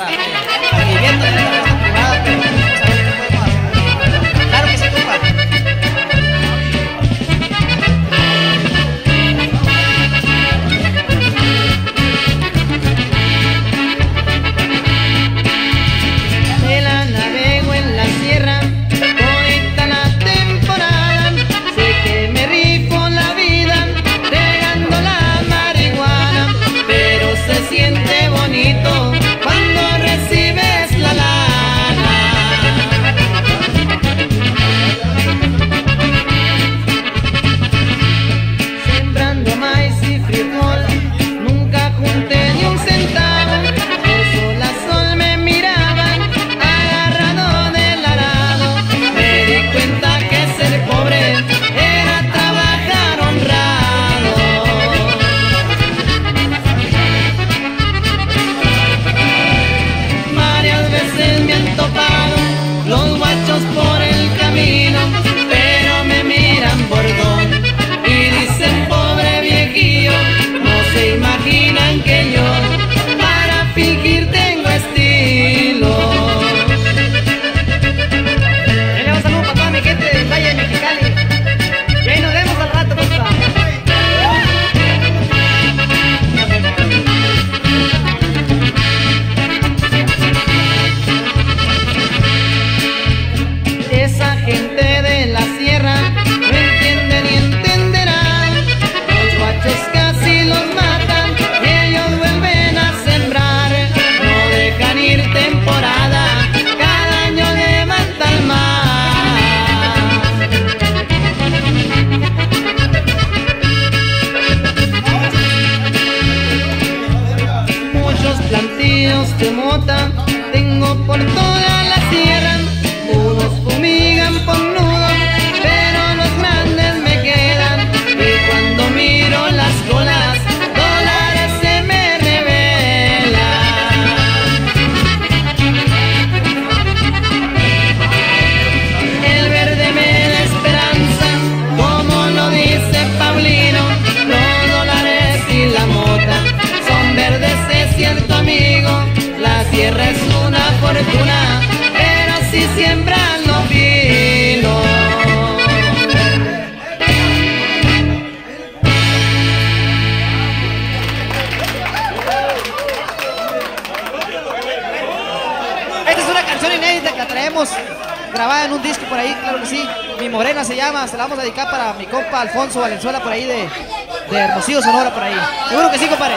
Thank you. kilos de mota tengo por toda canción inédita que la traemos grabada en un disco por ahí, claro que sí. Mi Morena se llama, se la vamos a dedicar para mi compa Alfonso Valenzuela por ahí de, de Hermosillo, Sonora por ahí. Seguro que sí, compadre.